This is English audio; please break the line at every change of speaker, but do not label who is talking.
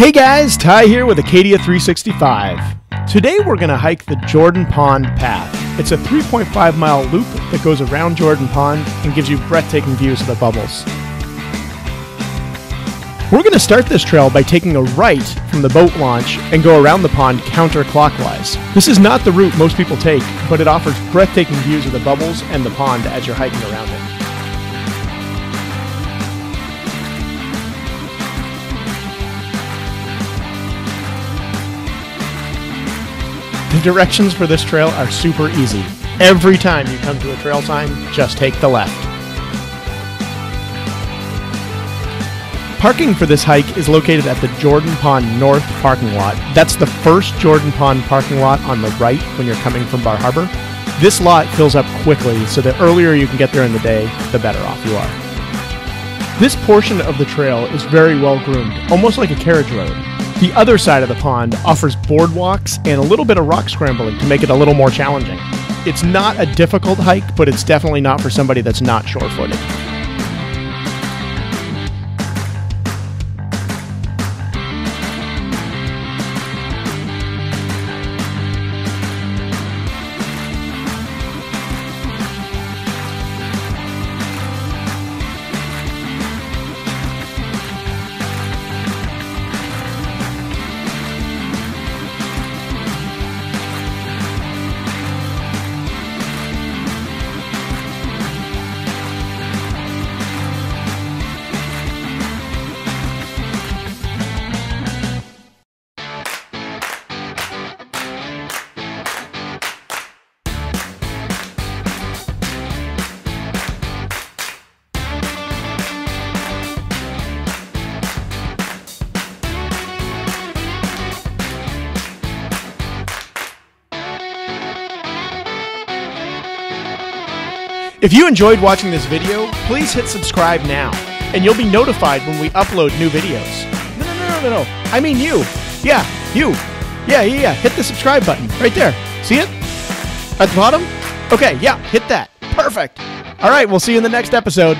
Hey guys, Ty here with Acadia 365. Today we're going to hike the Jordan Pond Path. It's a 3.5 mile loop that goes around Jordan Pond and gives you breathtaking views of the bubbles. We're going to start this trail by taking a right from the boat launch and go around the pond counterclockwise. This is not the route most people take, but it offers breathtaking views of the bubbles and the pond as you're hiking around it. Directions for this trail are super easy. Every time you come to a trail sign, just take the left. Parking for this hike is located at the Jordan Pond North parking lot. That's the first Jordan Pond parking lot on the right when you're coming from Bar Harbor. This lot fills up quickly, so the earlier you can get there in the day, the better off you are. This portion of the trail is very well groomed, almost like a carriage road. The other side of the pond offers boardwalks and a little bit of rock scrambling to make it a little more challenging. It's not a difficult hike, but it's definitely not for somebody that's not sure footed. If you enjoyed watching this video, please hit subscribe now, and you'll be notified when we upload new videos. No, no, no, no, no. I mean you. Yeah, you. Yeah, yeah, yeah. Hit the subscribe button right there. See it? At the bottom? Okay, yeah, hit that. Perfect. All right, we'll see you in the next episode.